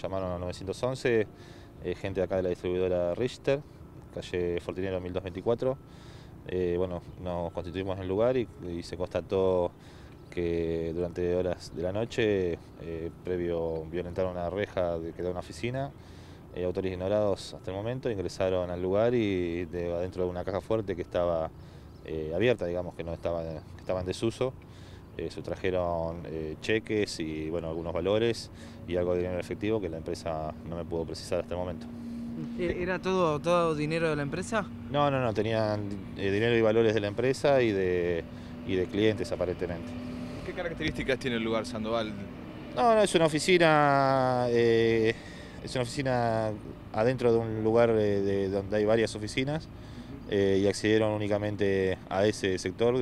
Llamaron a 911, eh, gente de acá de la distribuidora Richter, calle Fortinero 1224. Eh, bueno, nos constituimos en el lugar y, se constató que durante horas de la noche, eh, previo violentar una reja de que da una oficina, autores ignorados hasta el momento ingresaron al lugar y de, adentro de una caja fuerte que estaba abierta, digamos que no estaba, que estaba en desuso, eh, se trajeron eh, cheques y bueno, algunos valores y algo de dinero efectivo que la empresa no me pudo precisar hasta el momento. ¿E-, ¿Era todo, todo dinero de la empresa? No, no, no, tenían eh, dinero y valores de la empresa y de, y de clientes aparentemente. ¿Qué características tiene el lugar Sandoval? No, no, es una oficina, es una oficina adentro de un lugar de, donde hay varias oficinas y accedieron únicamente a ese sector.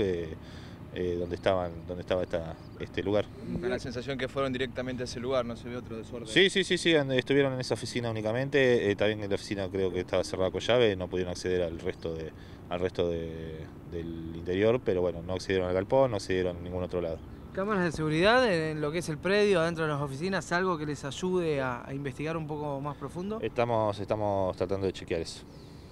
Eh, donde, estaban, donde estaba esta, este lugar. Da la sensación que fueron directamente a ese lugar, no se ve otro desorden. Sí, sí, sí, sí, estuvieron en esa oficina únicamente, eh, también en la oficina creo que estaba cerrada con llave, no pudieron acceder al resto, de, al resto del interior, pero bueno, no accedieron al galpón, no accedieron a ningún otro lado. ¿Cámaras de seguridad en lo que es el predio, adentro de las oficinas, algo que les ayude a, a investigar un poco más profundo? Estamos, estamos tratando de chequear eso.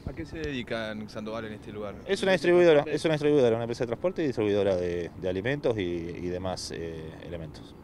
¿A qué se dedican Sandoval en este lugar? Es una distribuidora, es una distribuidora, una empresa de transporte y distribuidora de, alimentos y, demás eh, elementos.